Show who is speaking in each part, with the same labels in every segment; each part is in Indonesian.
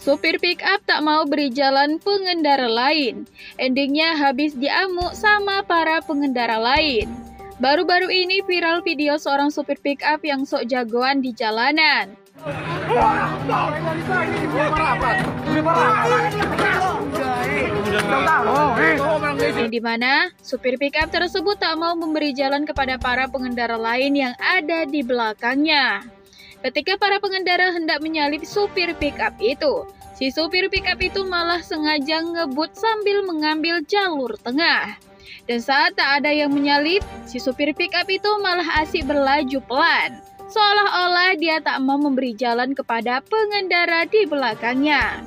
Speaker 1: Supir pick up tak mau beri jalan pengendara lain. Endingnya habis diamuk sama para pengendara lain. Baru-baru ini viral video seorang supir pick up yang sok jagoan di jalanan. di mana supir pick up tersebut tak mau memberi jalan kepada para pengendara lain yang ada di belakangnya. Ketika para pengendara hendak menyalip supir pickup itu, si supir pickup itu malah sengaja ngebut sambil mengambil jalur tengah. Dan saat tak ada yang menyalip, si supir pickup itu malah asik berlaju pelan. Seolah-olah dia tak mau memberi jalan kepada pengendara di belakangnya.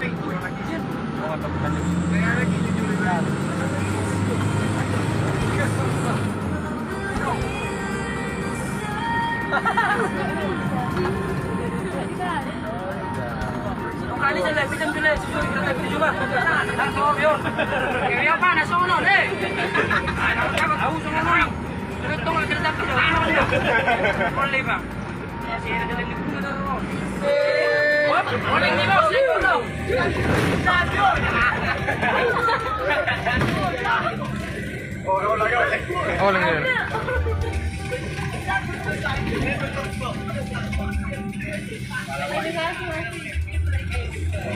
Speaker 2: Kali saya Boleh bang. Boleh ni 哈哈哈哈哈哈哈哈哈哈哈哈哈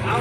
Speaker 2: 哈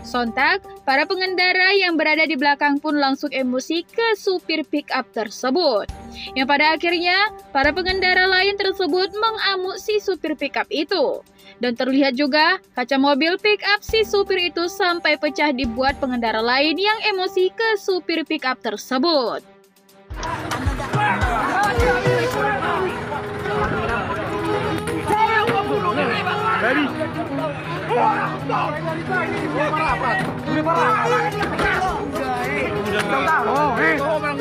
Speaker 1: Sontak, para pengendara yang berada di belakang pun langsung emosi ke supir pick up tersebut. Yang pada akhirnya, para pengendara lain tersebut mengamuk si supir pick up itu. Dan terlihat juga kaca mobil pick up si supir itu sampai pecah dibuat pengendara lain yang emosi ke supir pick up tersebut.
Speaker 3: Oh, eh. Kan.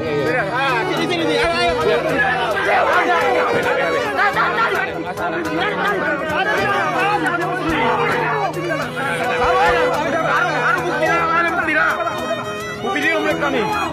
Speaker 3: Ya, ya. Ah. Bukti dia mereka ni.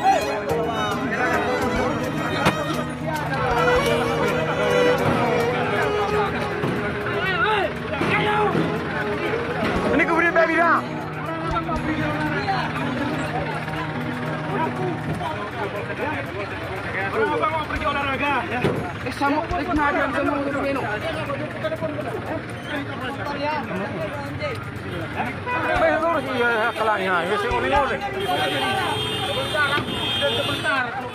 Speaker 3: Kenapa mau pergi olahraga? Eh, sama, eh, kenapa yang sama untuk minum? Eh, lurus iya, kelangnya. Ya, sih, oleh.
Speaker 2: Sebentar, sebentar.